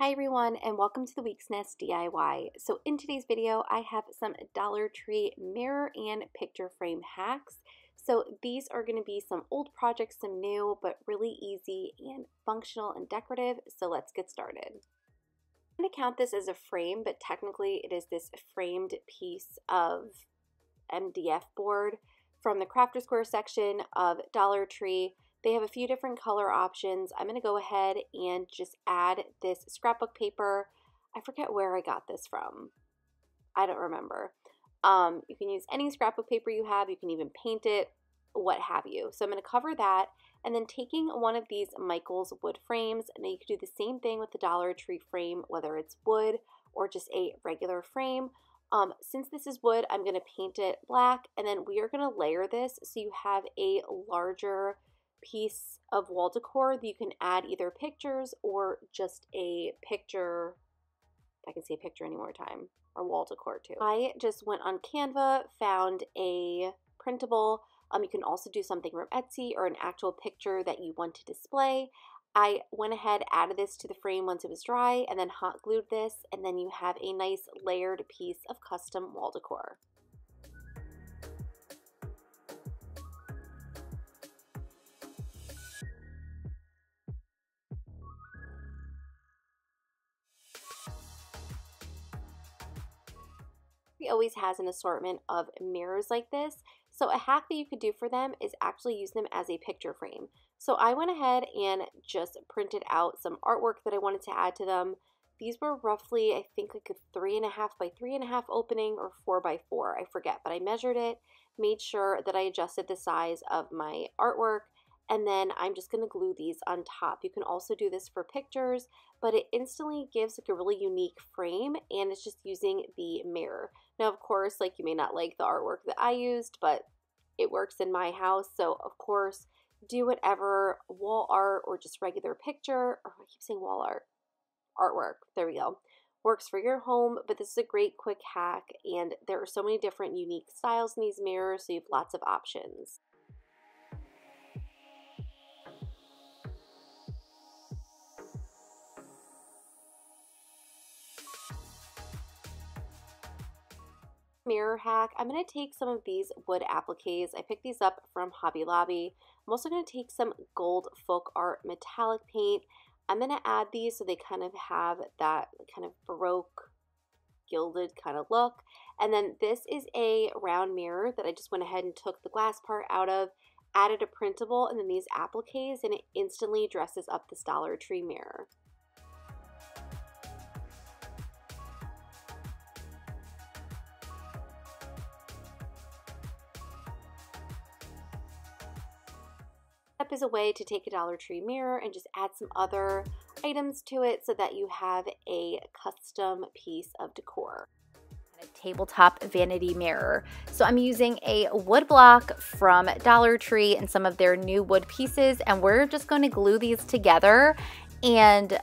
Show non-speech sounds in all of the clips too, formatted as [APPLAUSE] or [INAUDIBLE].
Hi everyone and welcome to the Week's Nest DIY. So in today's video I have some Dollar Tree mirror and picture frame hacks. So these are going to be some old projects, some new, but really easy and functional and decorative. So let's get started. I'm going to count this as a frame, but technically it is this framed piece of MDF board from the Crafter Square section of Dollar Tree. They have a few different color options. I'm going to go ahead and just add this scrapbook paper. I forget where I got this from. I don't remember. Um, you can use any scrapbook paper you have. You can even paint it, what have you. So I'm going to cover that. And then taking one of these Michaels wood frames, and you can do the same thing with the Dollar Tree frame, whether it's wood or just a regular frame. Um, since this is wood, I'm going to paint it black, and then we are going to layer this so you have a larger piece of wall decor that you can add either pictures or just a picture. I can see a picture any more time, or wall decor too. I just went on Canva, found a printable. Um, you can also do something from Etsy or an actual picture that you want to display. I went ahead, added this to the frame once it was dry, and then hot glued this, and then you have a nice layered piece of custom wall decor. Always has an assortment of mirrors like this. So a hack that you could do for them is actually use them as a picture frame. So I went ahead and just printed out some artwork that I wanted to add to them. These were roughly, I think like a three and a half by three and a half opening or four by four, I forget, but I measured it, made sure that I adjusted the size of my artwork, and then I'm just going to glue these on top. You can also do this for pictures, but it instantly gives like a really unique frame and it's just using the mirror. Now, of course, like you may not like the artwork that I used, but it works in my house. So, of course, do whatever wall art or just regular picture, or I keep saying wall art, artwork, there we go, works for your home. But this is a great quick hack, and there are so many different unique styles in these mirrors, so you have lots of options. Mirror hack, I'm going to take some of these wood appliques. I picked these up from Hobby Lobby. I'm also going to take some gold folk art metallic paint. I'm going to add these so they kind of have that kind of baroque gilded kind of look. And then this is a round mirror that I just went ahead and took the glass part out of, added a printable, and then these appliques, and it instantly dresses up this Dollar Tree mirror. Is a way to take a Dollar Tree mirror and just add some other items to it so that you have a custom piece of decor a tabletop vanity mirror. So I'm using a wood block from Dollar Tree and some of their new wood pieces and we're just going to glue these together and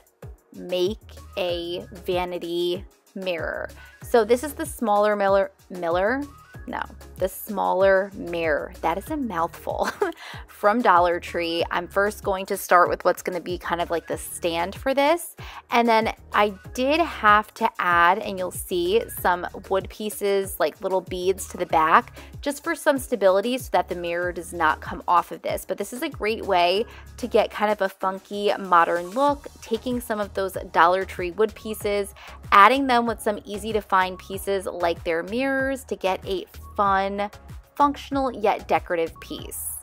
make a vanity mirror. So this is the smaller Miller Miller no, the smaller mirror. That is a mouthful. [LAUGHS] From Dollar Tree, I'm first going to start with what's going to be kind of like the stand for this. And then I did have to add, and you'll see some wood pieces, like little beads to the back, just for some stability so that the mirror does not come off of this. But this is a great way to get kind of a funky modern look, taking some of those Dollar Tree wood pieces, adding them with some easy to find pieces like their mirrors to get a fun, functional yet decorative piece.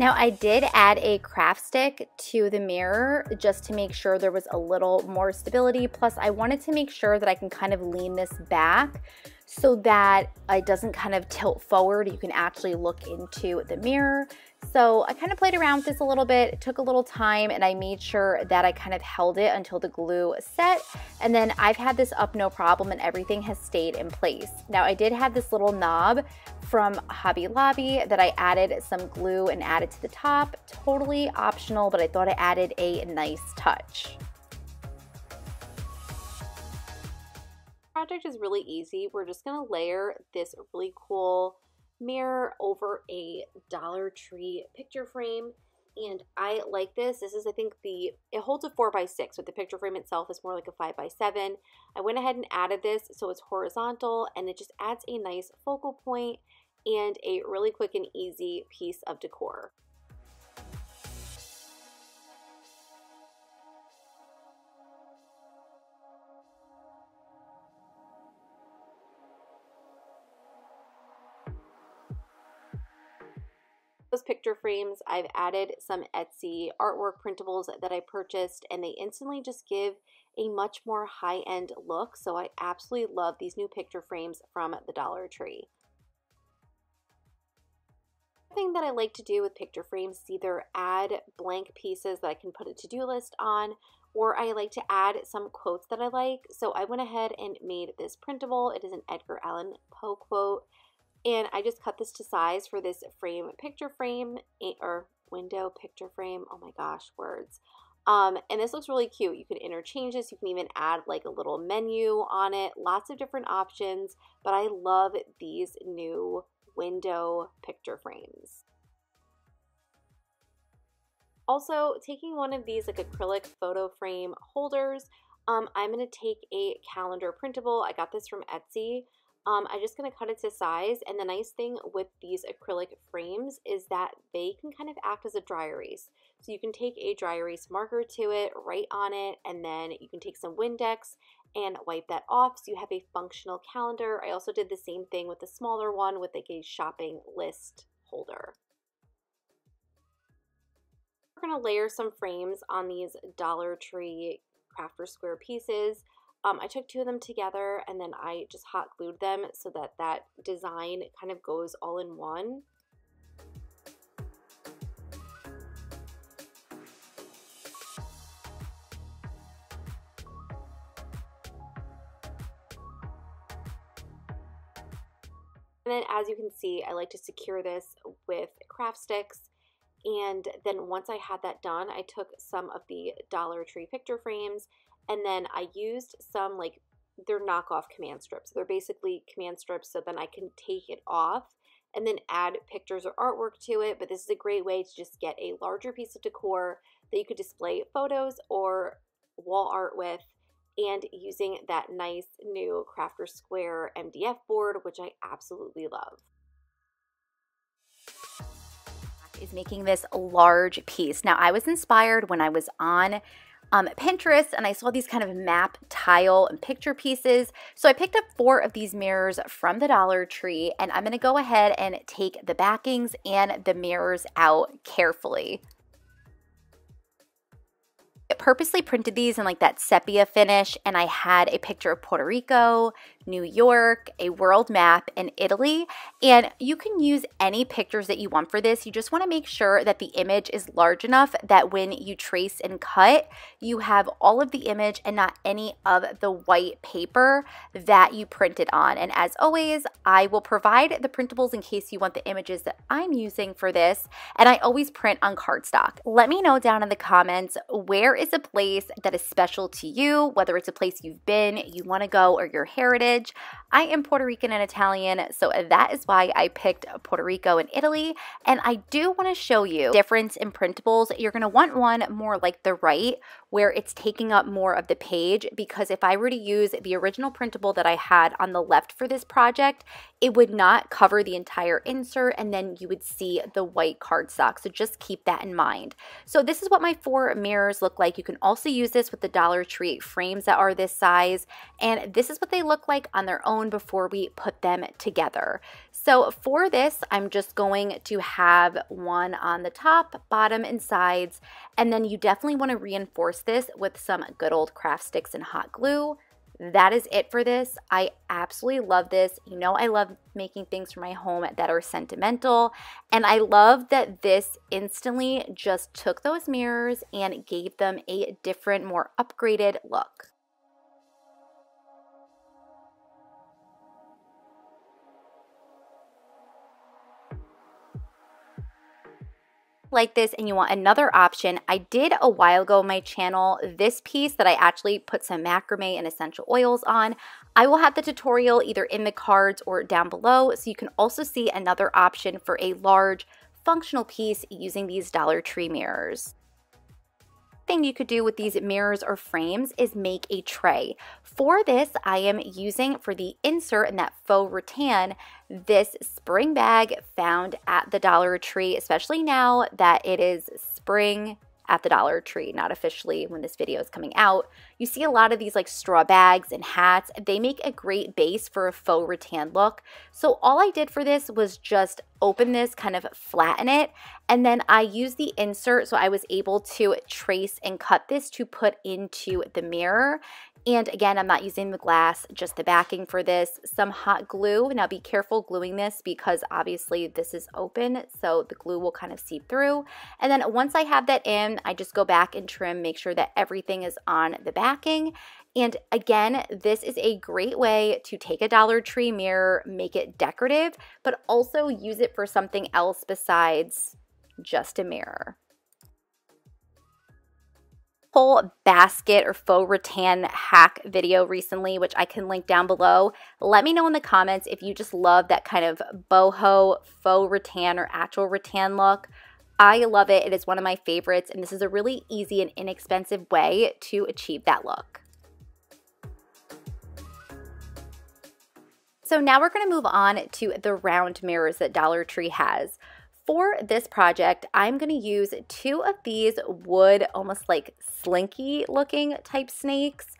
Now I did add a craft stick to the mirror just to make sure there was a little more stability. Plus I wanted to make sure that I can kind of lean this back so that it doesn't kind of tilt forward. You can actually look into the mirror. So I kind of played around with this a little bit. It took a little time and I made sure that I kind of held it until the glue set. And then I've had this up no problem and everything has stayed in place. Now I did have this little knob from Hobby Lobby that I added some glue and added to the top. Totally optional, but I thought it added a nice touch. project is really easy. We're just going to layer this really cool mirror over a Dollar Tree picture frame and I like this. This is, I think, the, it holds a 4 by 6 but the picture frame itself is more like a 5 by 7 I went ahead and added this so it's horizontal and it just adds a nice focal point and a really quick and easy piece of decor. Picture frames, I've added some Etsy artwork printables that I purchased and they instantly just give a much more high-end look. So I absolutely love these new picture frames from the Dollar Tree. thing that I like to do with picture frames is either add blank pieces that I can put a to-do list on or I like to add some quotes that I like. So I went ahead and made this printable. It is an Edgar Allan Poe quote and I just cut this to size for this frame picture frame or window picture frame. Oh my gosh, words. Um, and this looks really cute. You can interchange this. You can even add like a little menu on it. Lots of different options. But I love these new window picture frames. Also, taking one of these like acrylic photo frame holders, um, I'm going to take a calendar printable. I got this from Etsy. Um, I'm just going to cut it to size. And the nice thing with these acrylic frames is that they can kind of act as a dry erase. So you can take a dry erase marker to it, write on it, and then you can take some Windex and wipe that off so you have a functional calendar. I also did the same thing with the smaller one with like a shopping list holder. We're going to layer some frames on these Dollar Tree Crafter Square pieces. Um, I took two of them together and then I just hot glued them so that that design kind of goes all in one. And then as you can see, I like to secure this with craft sticks. And then once I had that done, I took some of the Dollar Tree picture frames and then I used some like they're knockoff command strips. They're basically command strips so then I can take it off and then add pictures or artwork to it. But this is a great way to just get a larger piece of decor that you could display photos or wall art with and using that nice new Crafter Square MDF board, which I absolutely love. Is making this large piece. Now, I was inspired when I was on um, Pinterest and I saw these kind of map tile and picture pieces. So I picked up four of these mirrors from the Dollar Tree and I'm to go ahead and take the backings and the mirrors out carefully purposely printed these in like that sepia finish and I had a picture of Puerto Rico, New York, a world map, in Italy. And you can use any pictures that you want for this. You just want to make sure that the image is large enough that when you trace and cut, you have all of the image and not any of the white paper that you printed on. And as always, I will provide the printables in case you want the images that I'm using for this. And I always print on cardstock. Let me know down in the comments where is a place that is special to you, whether it's a place you've been, you want to go, or your heritage heritage. I am Puerto Rican and Italian, so that is why I picked Puerto Rico and Italy. And I do want to show you difference in printables. You're going to want one more like the right, where it's taking up more of the page because if I were to use the original printable that I had on the left for this project, it would not cover the entire insert and then you would see the white cardstock. So just keep that in mind. So this is what my four mirrors look like. You can also use this with the Dollar Tree frames that are this size. And this is what they look like on their own before we put them together. So for this, I'm just going to have one on the top, bottom, and sides. And then you definitely want to reinforce this with some good old craft sticks and hot glue that is it for this. I absolutely love this. You know, I love making things for my home that are sentimental. And I love that this instantly just took those mirrors and gave them a different, more upgraded look. Like this and you want another option, I did a while ago on my channel this piece that I actually put some macrame and essential oils on. I will have the tutorial either in the cards or down below so you can also see another option for a large functional piece using these Dollar Tree mirrors thing you could do with these mirrors or frames is make a tray. For this, I am using for the insert in that faux rattan, this spring bag found at the Dollar Tree, especially now that it is spring at the Dollar Tree, not officially when this video is coming out. You see a lot of these like straw bags and hats. They make a great base for a faux rattan look. So all I did for this was just open this, kind of flatten it, and then I used the insert so I was able to trace and cut this to put into the mirror. And again, I'm not using the glass, just the backing for this. Some hot glue. Now be careful gluing this because obviously this is open, so the glue will kind of seep through. And then once I have that in, I just go back and trim, make sure that everything is on the backing. And again, this is a great way to take a Dollar Tree mirror, make it decorative, but also use it for something else besides just a mirror whole basket or faux rattan hack video recently, which I can link down below. Let me know in the comments if you just love that kind of boho faux rattan or actual rattan look. I love it. It is one of my favorites, and this is a really easy and inexpensive way to achieve that look. So now we're going to move on to the round mirrors that Dollar Tree has. For this project, I'm going to use two of these wood, almost like slinky looking type snakes.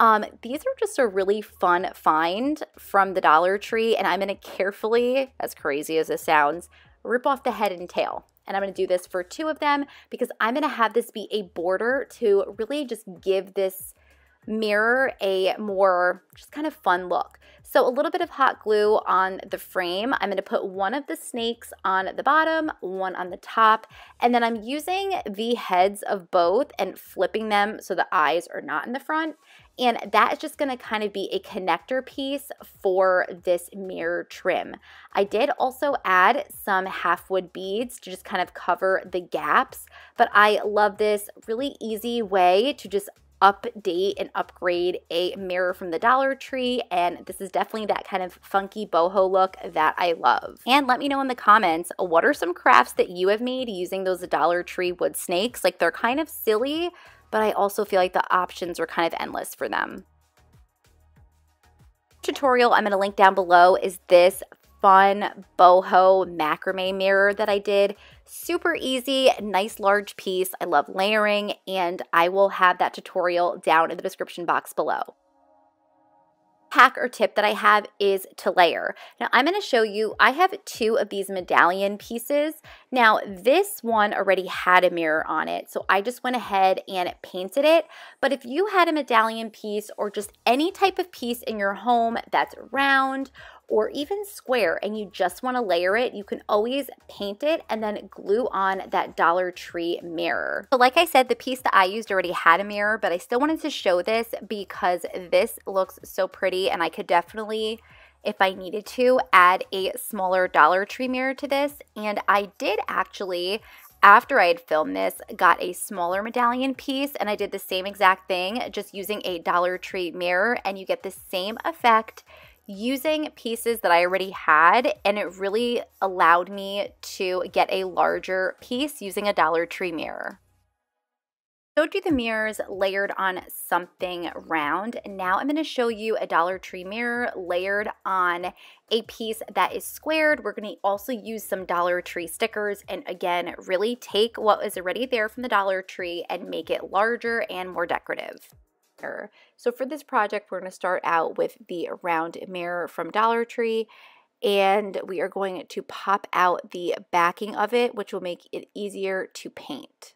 Um, these are just a really fun find from the Dollar Tree, and I'm going to carefully, as crazy as this sounds, rip off the head and tail. And I'm going to do this for two of them because I'm going to have this be a border to really just give this mirror a more just kind of fun look. So a little bit of hot glue on the frame. I'm going to put one of the snakes on the bottom, one on the top, and then I'm using the heads of both and flipping them so the eyes are not in the front. And that is just going to kind of be a connector piece for this mirror trim. I did also add some half wood beads to just kind of cover the gaps, but I love this really easy way to just update and upgrade a mirror from the Dollar Tree and this is definitely that kind of funky boho look that I love. And let me know in the comments what are some crafts that you have made using those Dollar Tree wood snakes? Like they're kind of silly, but I also feel like the options are kind of endless for them tutorial I'm going to link down below is this fun boho macrame mirror that I did. Super easy, nice large piece. I love layering and I will have that tutorial down in the description box below hack or tip that I have is to layer. Now I'm going to show you, I have two of these medallion pieces. Now this one already had a mirror on it, so I just went ahead and painted it. But if you had a medallion piece or just any type of piece in your home that's round or even square and you just want to layer it, you can always paint it and then glue on that Dollar Tree mirror. So like I said, the piece that I used already had a mirror, but I still wanted to show this because this looks so pretty and I could definitely if I needed to add a smaller Dollar Tree mirror to this. And I did actually after I had filmed this, got a smaller medallion piece and I did the same exact thing, just using a Dollar Tree mirror and you get the same effect using pieces that I already had and it really allowed me to get a larger piece using a Dollar Tree mirror. Showed you the mirrors layered on something round. Now I'm going to show you a Dollar Tree mirror layered on a piece that is squared. We're going to also use some Dollar Tree stickers and again, really take what was already there from the Dollar Tree and make it larger and more decorative. So for this project, we're going to start out with the round mirror from Dollar Tree and we are going to pop out the backing of it, which will make it easier to paint.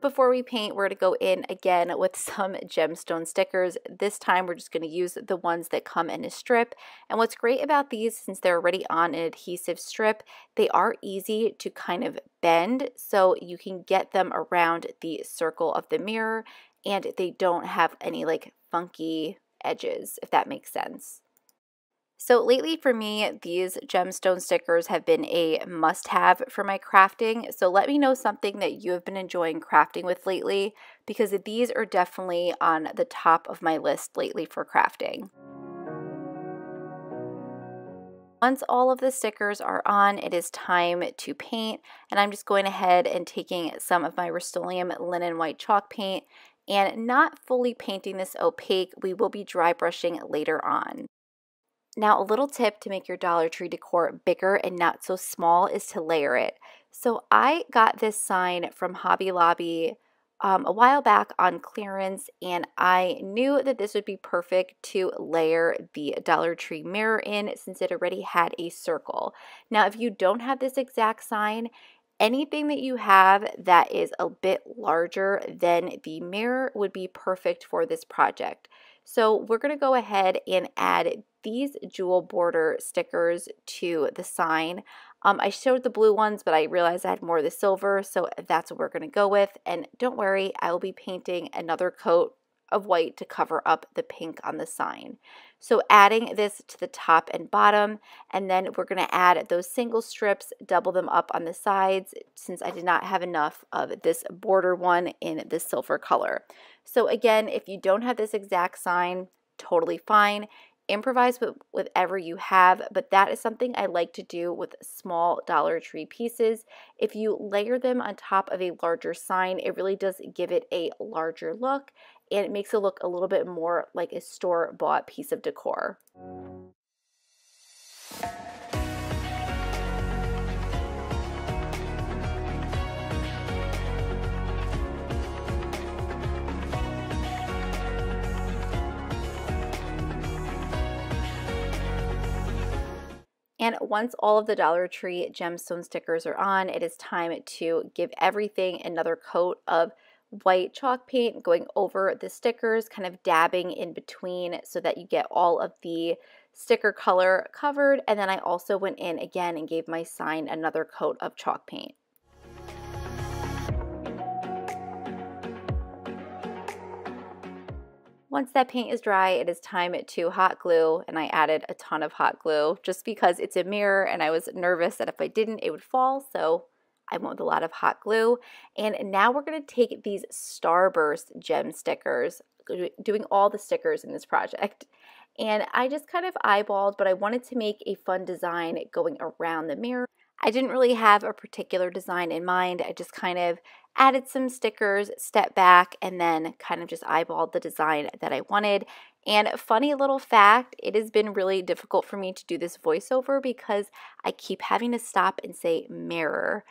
Before we paint, we're going to go in again with some gemstone stickers. This time we're just going to use the ones that come in a strip. And what's great about these, since they're already on an adhesive strip, they are easy to kind of bend so you can get them around the circle of the mirror and they don't have any like funky edges, if that makes sense. So lately for me, these gemstone stickers have been a must-have for my crafting. So let me know something that you have been enjoying crafting with lately because these are definitely on the top of my list lately for crafting. Once all of the stickers are on, it is time to paint. And I'm just going ahead and taking some of my Rust-Oleum linen white chalk paint and not fully painting this opaque. We will be dry brushing later on. Now, a little tip to make your Dollar Tree decor bigger and not so small is to layer it. So I got this sign from Hobby Lobby um, a while back on clearance, and I knew that this would be perfect to layer the Dollar Tree mirror in since it already had a circle. Now, if you don't have this exact sign, anything that you have that is a bit larger than the mirror would be perfect for this project. So we're going to go ahead and add these jewel border stickers to the sign. Um, I showed the blue ones, but I realized I had more of the silver, so that's what we're going to go with. And don't worry, I will be painting another coat of white to cover up the pink on the sign. So adding this to the top and bottom, and then we're going to add those single strips, double them up on the sides since I did not have enough of this border one in the silver color. So again, if you don't have this exact sign, totally fine improvise with whatever you have, but that is something I like to do with small Dollar Tree pieces. If you layer them on top of a larger sign, it really does give it a larger look and it makes it look a little bit more like a store-bought piece of decor. And once all of the Dollar Tree gemstone stickers are on, it is time to give everything another coat of white chalk paint going over the stickers, kind of dabbing in between so that you get all of the sticker color covered. And then I also went in again and gave my sign another coat of chalk paint. Once that paint is dry, it is time to hot glue, and I added a ton of hot glue just because it's a mirror and I was nervous that if I didn't, it would fall, so I went with a lot of hot glue. And now we're gonna take these Starburst gem stickers, doing all the stickers in this project. And I just kind of eyeballed, but I wanted to make a fun design going around the mirror. I didn't really have a particular design in mind. I just kind of added some stickers, stepped back, and then kind of just eyeballed the design that I wanted. And funny little fact, it has been really difficult for me to do this voiceover because I keep having to stop and say mirror.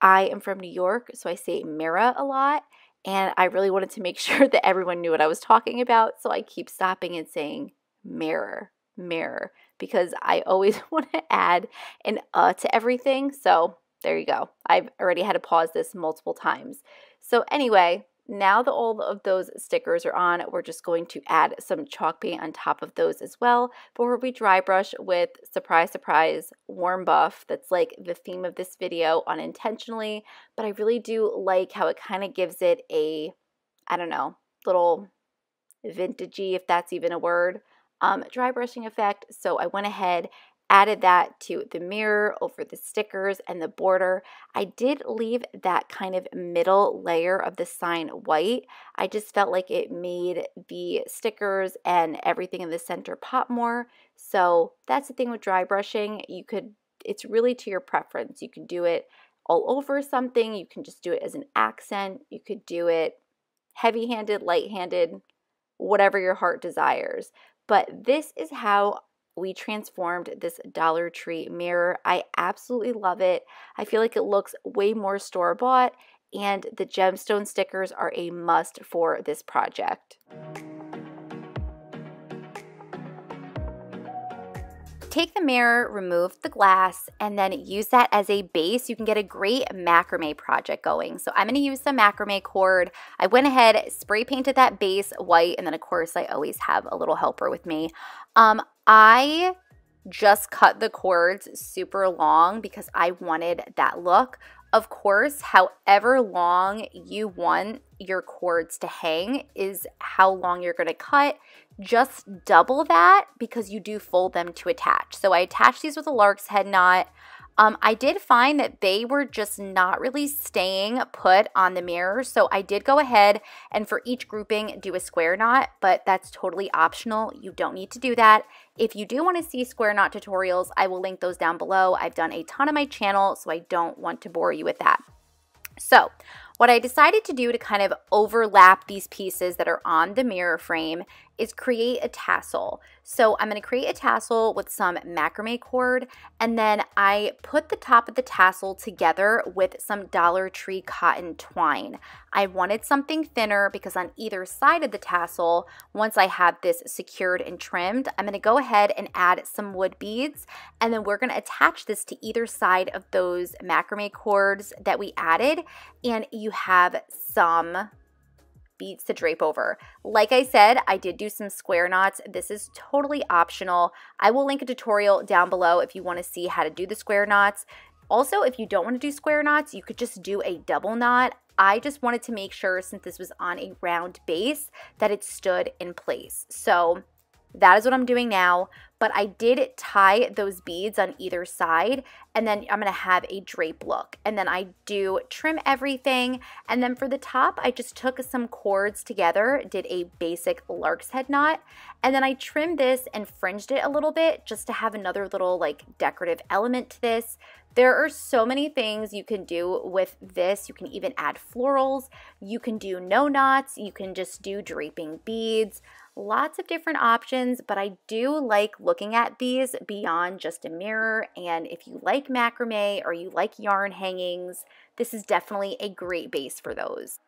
I am from New York, so I say mirror a lot. And I really wanted to make [LAUGHS] sure that everyone knew what I was talking about. So I keep stopping and saying mirror, mirror, because I always [LAUGHS] want to add an uh to everything. So there you go. I've already had to pause this multiple times. So anyway, now that all of those stickers are on, we're just going to add some chalk paint on top of those as well before we dry brush with, surprise, surprise, warm buff. That's like the theme of this video unintentionally, but I really do like how it kind of gives it a, I don't know, little vintagey, if that's even a word, um, dry brushing effect. So I went ahead added that to the mirror over the stickers and the border. I did leave that kind of middle layer of the sign white. I just felt like it made the stickers and everything in the center pop more. So that's the thing with dry brushing. You could, it's really to your preference. You can do it all over something. You can just do it as an accent. You could do it heavy handed, light handed, whatever your heart desires. But this is how we transformed this Dollar Tree mirror. I absolutely love it. I feel like it looks way more store bought, and the gemstone stickers are a must for this project. Take the mirror, remove the glass, and then use that as a base. You can get a great macrame project going. So I'm going to use some macrame cord. I went ahead, spray painted that base white, and then of course I always have a little helper with me. Um, I just cut the cords super long because I wanted that look. Of course, however long you want your cords to hang is how long you're going to cut. Just double that because you do fold them to attach. So I attach these with a lark's head knot. Um, I did find that they were just not really staying put on the mirror. So I did go ahead and for each grouping do a square knot, but that's totally optional. You don't need to do that. If you do want to see square knot tutorials, I will link those down below. I've done a ton on my channel, so I don't want to bore you with that. So what I decided to do to kind of overlap these pieces that are on the mirror frame is create a tassel. So I'm going to create a tassel with some macrame cord and then I put the top of the tassel together with some Dollar Tree cotton twine. I wanted something thinner because on either side of the tassel, once I have this secured and trimmed, I'm going to go ahead and add some wood beads and then we're going to attach this to either side of those macrame cords that we added and you have some beads to drape over. Like I said, I did do some square knots. This is totally optional. I will link a tutorial down below if you want to see how to do the square knots. Also, if you don't want to do square knots, you could just do a double knot. I just wanted to make sure since this was on a round base that it stood in place. So that is what I'm doing now, but I did tie those beads on either side and then I'm gonna have a drape look. And then I do trim everything. And then for the top, I just took some cords together, did a basic lark's head knot, and then I trimmed this and fringed it a little bit just to have another little like decorative element to this. There are so many things you can do with this. You can even add florals. You can do no knots. You can just do draping beads lots of different options, but I do like looking at these beyond just a mirror. And if you like macrame or you like yarn hangings, this is definitely a great base for those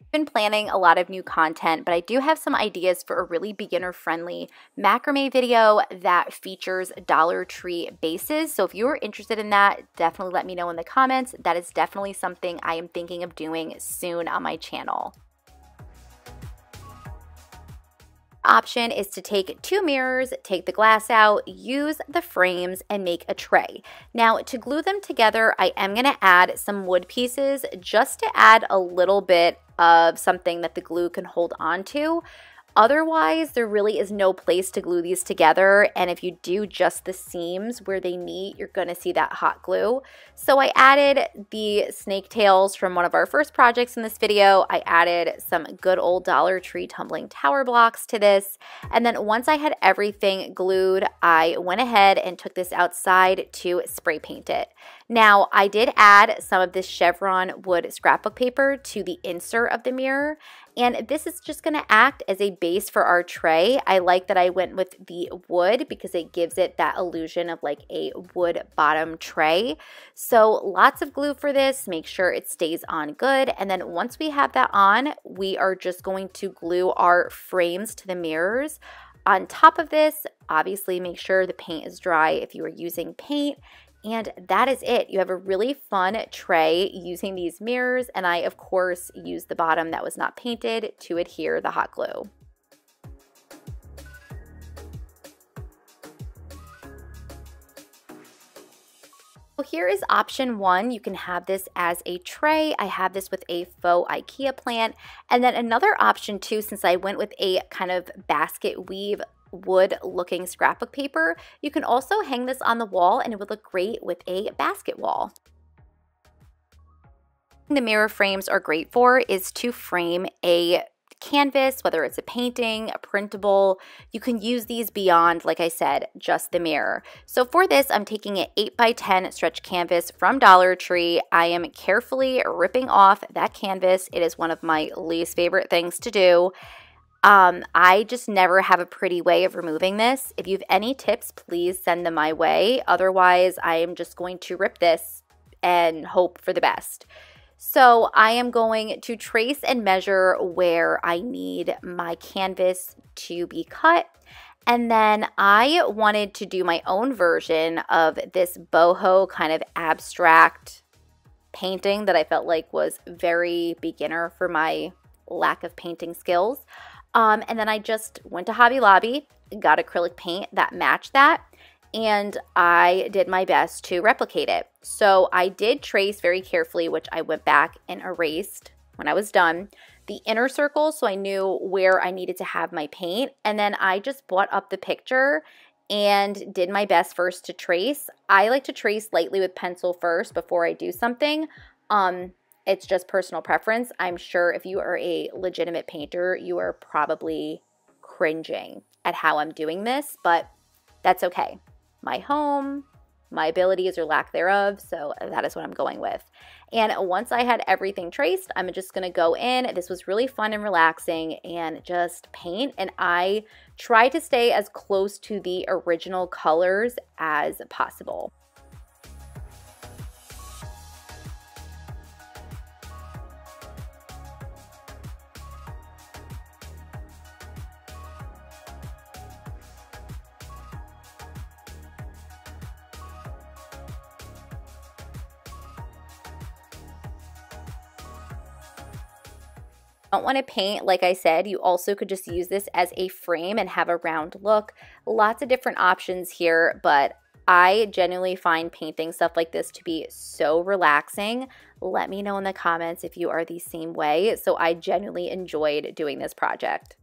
I've been planning a lot of new content, but I do have some ideas for a really beginner friendly macrame video that features Dollar Tree bases. So if you're interested in that, definitely let me know in the comments. That is definitely something I am thinking of doing soon on my channel. Option is to take two mirrors, take the glass out, use the frames, and make a tray. Now, to glue them together, I am going to add some wood pieces just to add a little bit of something that the glue can hold on to. Otherwise, there really is no place to glue these together. And if you do just the seams where they meet, you're to see that hot glue. So I added the snake tails from one of our first projects in this video. I added some good old Dollar Tree tumbling tower blocks to this. And then once I had everything glued, I went ahead and took this outside to spray paint it. Now, I did add some of this chevron wood scrapbook paper to the insert of the mirror, and this is just going to act as a base for our tray. I like that I went with the wood because it gives it that illusion of like a wood bottom tray. So lots of glue for this. Make sure it stays on good. And then once we have that on, we are just going to glue our frames to the mirrors. On top of this, obviously make sure the paint is dry if you are using paint and that is it. You have a really fun tray using these mirrors. And I, of course, used the bottom that was not painted to adhere the hot glue. So here is option one. You can have this as a tray. I have this with a faux Ikea plant. And then another option too, since I went with a kind of basket weave wood looking scrapbook paper. You can also hang this on the wall and it would look great with a basket wall. The mirror frames are great for is to frame a canvas, whether it's a painting, a printable, you can use these beyond, like I said, just the mirror. So for this, I'm taking an 8 by 10 stretch canvas from Dollar Tree. I am carefully ripping off that canvas. It is one of my least favorite things to do. Um, I just never have a pretty way of removing this. If you have any tips, please send them my way. Otherwise, I am just going to rip this and hope for the best. So I am going to trace and measure where I need my canvas to be cut. And then I wanted to do my own version of this boho kind of abstract painting that I felt like was very beginner for my lack of painting skills. Um, and then I just went to Hobby Lobby, got acrylic paint that matched that. and I did my best to replicate it. So I did trace very carefully, which I went back and erased when I was done, the inner circle so I knew where I needed to have my paint. And then I just brought up the picture and did my best first to trace. I like to trace lightly with pencil first before I do something. Um, it's just personal preference. I'm sure if you are a legitimate painter, you are probably cringing at how I'm doing this, but that's okay. My home, my abilities or lack thereof, so that is what I'm going with. And once I had everything traced, I'm just gonna go in. This was really fun and relaxing and just paint. And I try to stay as close to the original colors as possible. Don't want to paint, like I said, you also could just use this as a frame and have a round look. Lots of different options here, but I genuinely find painting stuff like this to be so relaxing. Let me know in the comments if you are the same way. So I genuinely enjoyed doing this project.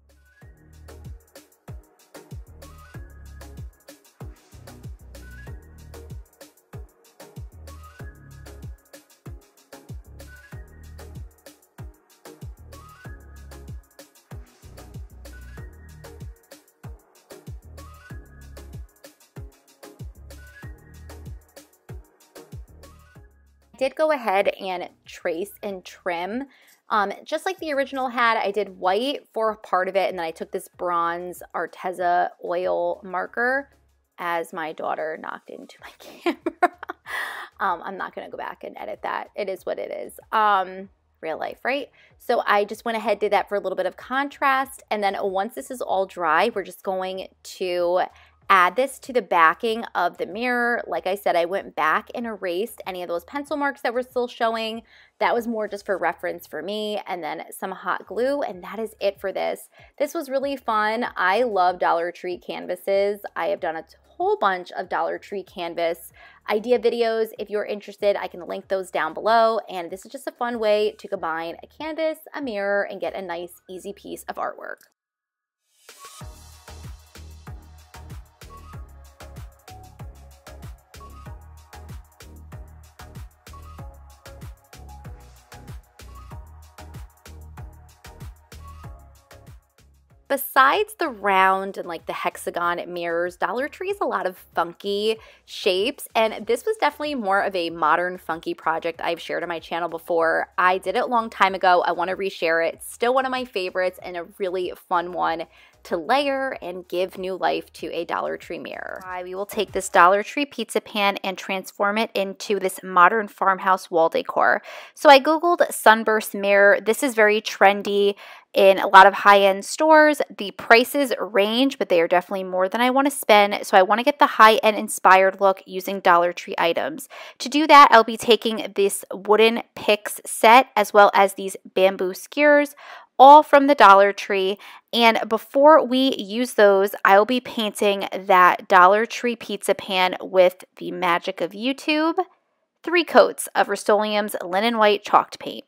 Did go ahead and trace and trim. Um, just like the original had, I did white for part of it, and then I took this bronze Arteza oil marker as my daughter knocked into my [LAUGHS] camera. um, I'm not going to go back and edit that. It is what it is. Um, real life, right? So I just went ahead, did that for a little bit of contrast. And then once this is all dry, we're just going to add this to the backing of the mirror. Like I said, I went back and erased any of those pencil marks that were still showing. That was more just for reference for me and then some hot glue and that is it for this. This was really fun. I love Dollar Tree canvases. I have done a whole bunch of Dollar Tree canvas idea videos. If you're interested, I can link those down below. And this is just a fun way to combine a canvas, a mirror, and get a nice, easy piece of artwork. Besides the round and like the hexagon mirrors, Dollar Tree is a lot of funky shapes. And this was definitely more of a modern funky project I've shared on my channel before. I did it a long time ago. I want to reshare it. It's still one of my favorites and a really fun one to layer and give new life to a Dollar Tree mirror. We will take this Dollar Tree pizza pan and transform it into this modern farmhouse wall decor. So I googled sunburst mirror. This is very trendy in a lot of high-end stores. The prices range, but they are definitely more than I want to spend. So I want to get the high-end inspired look using Dollar Tree items. To do that, I'll be taking this wooden picks set as well as these bamboo skewers all from the Dollar Tree. And before we use those, I'll be painting that Dollar Tree pizza pan with the magic of YouTube, three coats of Rust-Oleum's linen white chalked paint.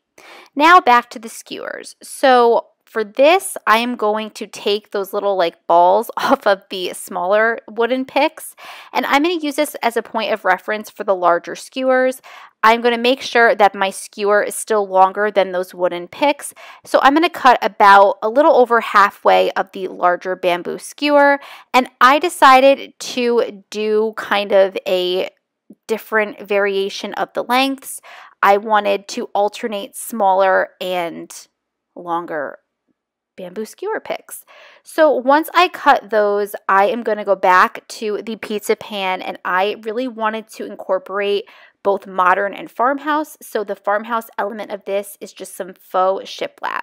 Now back to the skewers. So for this, I am going to take those little like balls [LAUGHS] off of the smaller wooden picks, and I'm going to use this as a point of reference for the larger skewers. I'm going to make sure that my skewer is still longer than those wooden picks. So I'm going to cut about a little over halfway of the larger bamboo skewer. And I decided to do kind of a different variation of the lengths. I wanted to alternate smaller and longer bamboo skewer picks. So once I cut those, I am going to go back to the pizza pan and I really wanted to incorporate both modern and farmhouse. So the farmhouse element of this is just some faux shiplap.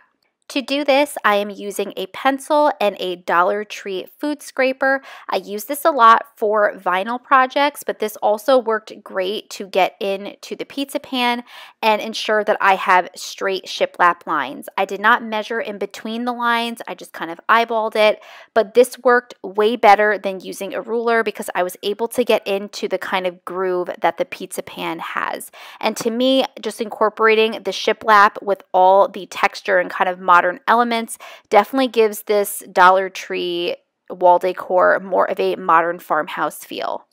To do this, I am using a pencil and a Dollar Tree food scraper. I use this a lot for vinyl projects, but this also worked great to get into the pizza pan and ensure that I have straight shiplap lines. I did not measure in between the lines, I just kind of eyeballed it, but this worked way better than using a ruler because I was able to get into the kind of groove that the pizza pan has. And to me, just incorporating the shiplap with all the texture and kind of modern modern elements. Definitely gives this Dollar Tree wall decor more of a modern farmhouse feel.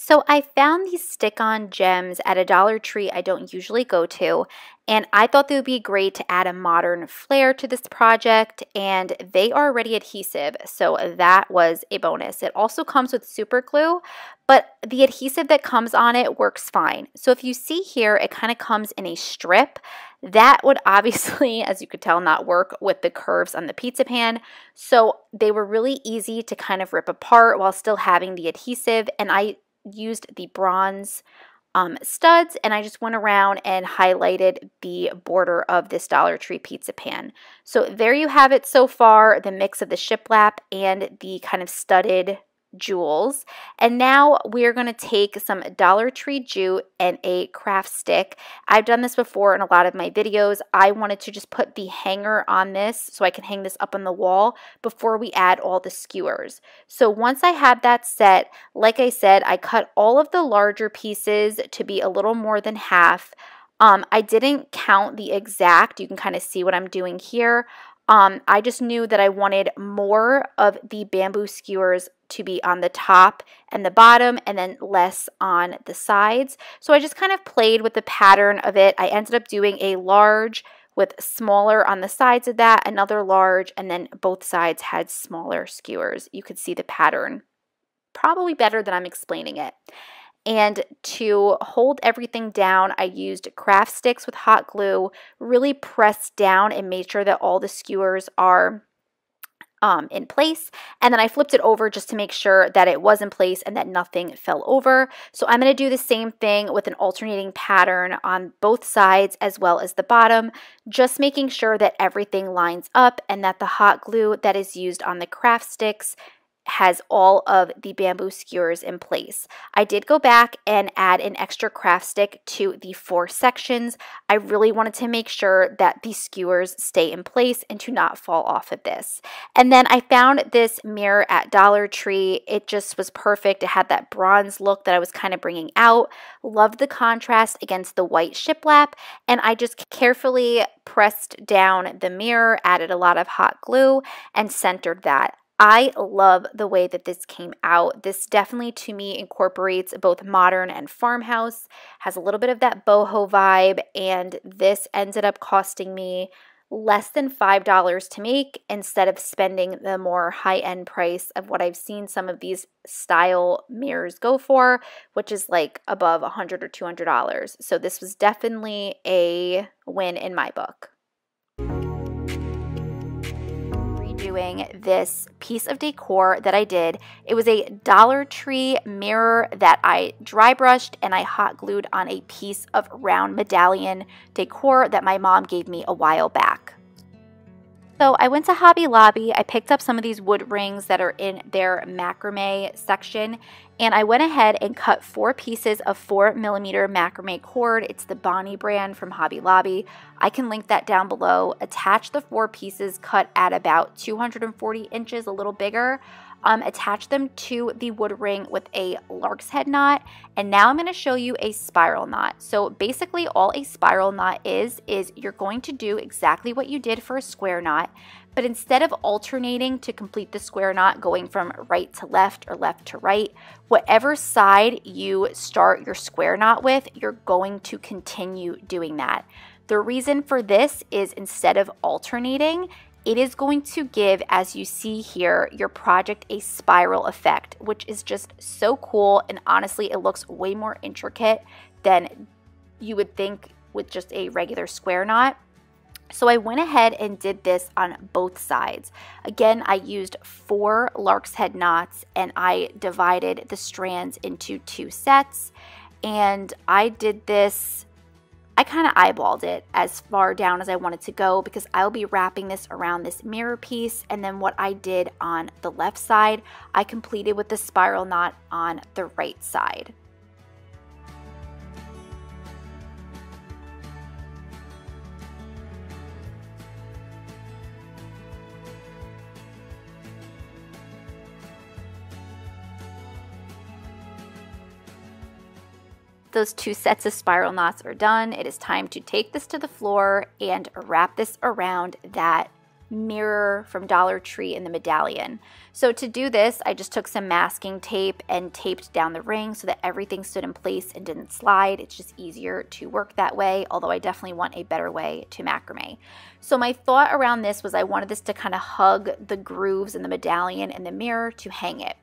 So I found these stick-on gems at a Dollar Tree I don't usually go to, and I thought they would be great to add a modern flair to this project, and they are already adhesive, so that was a bonus. It also comes with super glue, but the adhesive that comes on it works fine. So if you see here, it kind of comes in a strip. That would [LAUGHS] obviously, as you could tell, not work with the curves on the pizza pan. So they were really easy to kind of rip apart while still having the adhesive, and I used the bronze um, studs and I just went around and highlighted the border of this Dollar Tree pizza pan. So there you have it so far, the mix of the shiplap and the kind of studded jewels. And now we're going to take some Dollar Tree jute and a craft stick. I've done this before in a lot of my videos. I wanted to just put the hanger on this so I can hang this up on the wall before we add all the skewers. So once I have that set, like I said, I cut all of the larger pieces to be a little more than half. Um, I didn't count the exact, you can kind of see what I'm doing here. Um, I just knew that I wanted more of the bamboo skewers to be on the top and the bottom and then less on the sides. So I just kind of played with the pattern of it. I ended up doing a large with smaller on the sides of that, another large, and then both sides had smaller skewers. You could see the pattern probably better than I'm explaining it. And to hold everything down, I used craft sticks with hot glue, really pressed down and made sure that all the skewers are um, in place. And then I flipped it over just to make sure that it was in place and that nothing fell over. So I'm going to do the same thing with an alternating pattern on both sides as well as the bottom, just making sure that everything lines up and that the hot glue that is used on the craft sticks has all of the bamboo skewers in place. I did go back and add an extra craft stick to the four sections. I really wanted to make sure that the skewers stay in place and do not fall off of this. And then I found this mirror at Dollar Tree. It just was perfect. It had that bronze look that I was kind of bringing out. Loved the contrast against the white shiplap. And I just carefully pressed down the mirror, added a lot of hot glue, and centered that. I love the way that this came out. This definitely to me incorporates both modern and farmhouse, has a little bit of that boho vibe, and this ended up costing me less than $5 to make instead of spending the more high end price of what I've seen some of these style mirrors go for, which is like above 100 or $200. So this was definitely a win in my book. Doing this piece of decor that I did. It was a Dollar Tree mirror that I dry brushed and I hot glued on a piece of round medallion decor that my mom gave me a while back. So I went to Hobby Lobby. I picked up some of these wood rings that are in their macrame section and I went ahead and cut four pieces of four millimeter macrame cord. It's the Bonnie brand from Hobby Lobby. I can link that down below. Attach the four pieces cut at about 240 inches, a little bigger. Um, attach them to the wood ring with a lark's head knot. And now I'm going to show you a spiral knot. So basically all a spiral knot is, is you're going to do exactly what you did for a square knot, but instead of alternating to complete the square knot going from right to left or left to right, whatever side you start your square knot with, you're going to continue doing that. The reason for this is instead of alternating, it is going to give, as you see here, your project a spiral effect, which is just so cool. And honestly, it looks way more intricate than you would think with just a regular square knot. So I went ahead and did this on both sides. Again, I used four lark's head knots and I divided the strands into two sets. And I did this I kind of eyeballed it as far down as I wanted to go because I'll be wrapping this around this mirror piece and then what I did on the left side, I completed with the spiral knot on the right side. Those two sets of spiral knots are done, it is time to take this to the floor and wrap this around that mirror from Dollar Tree in the medallion. So to do this, I just took some masking tape and taped down the ring so that everything stood in place and didn't slide. It's just easier to work that way, although I definitely want a better way to macrame. So my thought around this was I wanted this to kind of hug the grooves in the medallion and the mirror to hang it.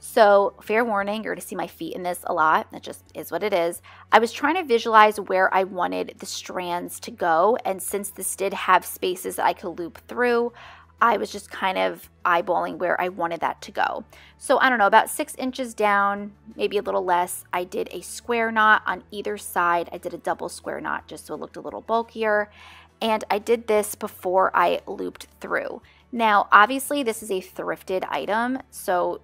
So, fair warning, you're to see my feet in this a lot. That just is what it is. I was trying to visualize where I wanted the strands to go. And since this did have spaces that I could loop through, I was just kind of eyeballing where I wanted that to go. So, I don't know, about six inches down, maybe a little less, I did a square knot on either side. I did a double square knot just so it looked a little bulkier. And I did this before I looped through. Now, obviously, this is a thrifted item, so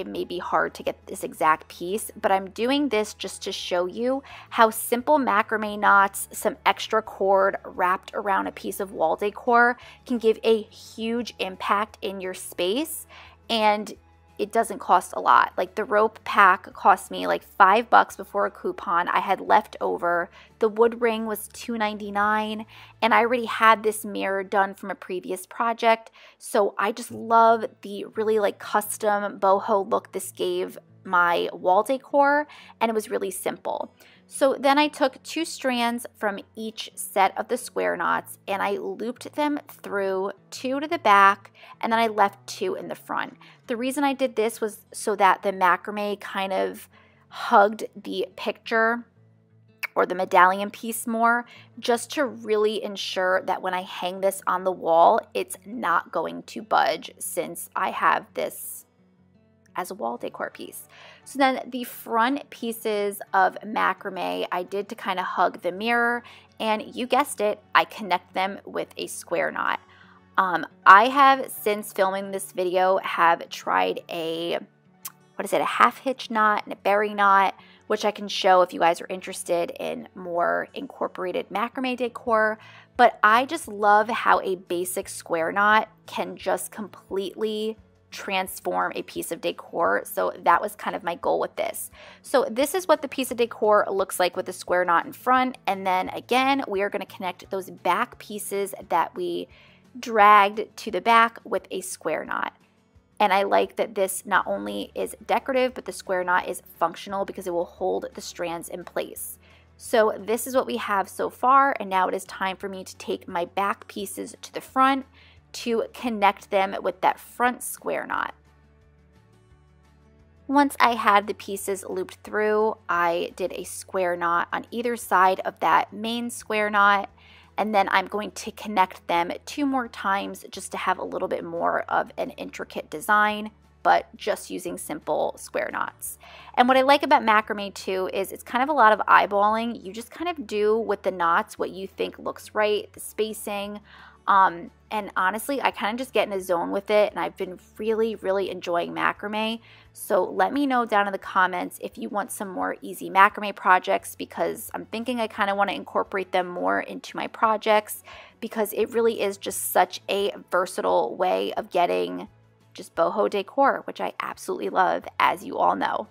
it may be hard to get this exact piece, but I'm doing this just to show you how simple macrame knots, some extra cord wrapped around a piece of wall decor can give a huge impact in your space. And it doesn't cost a lot. Like the rope pack cost me like five bucks before a coupon. I had left over. The wood ring was $2.99 and I already had this mirror done from a previous project. So I just love the really like custom boho look this gave my wall decor and it was really simple. So then I took two strands from each set of the square knots and I looped them through two to the back and then I left two in the front. The reason I did this was so that the macrame kind of hugged the picture or the medallion piece more just to really ensure that when I hang this on the wall, it's not going to budge since I have this as a wall decor piece. So then the front pieces of macrame I did to kind of hug the mirror and you guessed it, I connect them with a square knot. Um, I have since filming this video have tried a, what is it, a half hitch knot and a berry knot, which I can show if you guys are interested in more incorporated macrame decor. But I just love how a basic square knot can just completely transform a piece of decor. So that was kind of my goal with this. So this is what the piece of decor looks like with the square knot in front. And then again, we are going to connect those back pieces that we dragged to the back with a square knot. And I like that this not only is decorative, but the square knot is functional because it will hold the strands in place. So this is what we have so far, and now it is time for me to take my back pieces to the front to connect them with that front square knot. Once I had the pieces looped through, I did a square knot on either side of that main square knot, and then I'm going to connect them two more times just to have a little bit more of an intricate design but just using simple square knots. And what I like about macrame too is it's kind of a lot of eyeballing. You just kind of do with the knots what you think looks right, the spacing, um, and honestly, I kind of just get in a zone with it, and I've been really, really enjoying macrame. So let me know down in the comments if you want some more easy macrame projects because I'm thinking I kind of want to incorporate them more into my projects because it really is just such a versatile way of getting just boho decor, which I absolutely love, as you all know.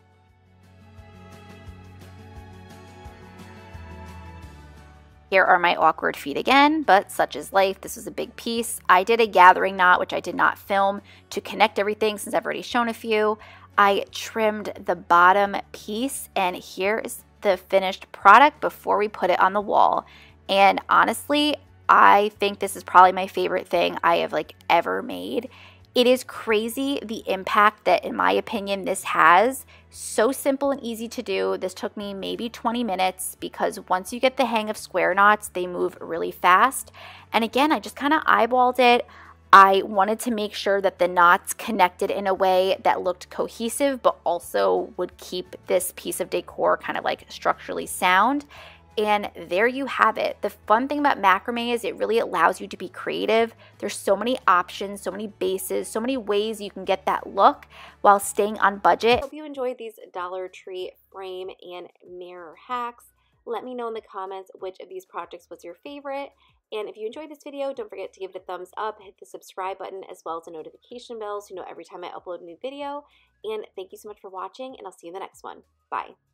Here are my awkward feet again, but such is life. This was a big piece. I did a gathering knot, which I did not film to connect everything since I've already shown a few. I trimmed the bottom piece and here is the finished product before we put it on the wall. And honestly, I think this is probably my favorite thing I have like ever made. It is crazy the impact that, in my opinion, this has. So simple and easy to do. This took me maybe 20 minutes because once you get the hang of square knots, they move really fast. And again, I just kind of eyeballed it. I wanted to make sure that the knots connected in a way that looked cohesive, but also would keep this piece of decor kind of like structurally sound. And there you have it. The fun thing about macrame is it really allows you to be creative. There's so many options, so many bases, so many ways you can get that look while staying on budget. Hope you enjoyed these Dollar Tree frame and mirror hacks. Let me know in the comments which of these projects was your favorite. And if you enjoyed this video, don't forget to give it a thumbs up, hit the subscribe button, as well as the notification bell so you know every time I upload a new video. And thank you so much for watching, and I'll see you in the next one. Bye.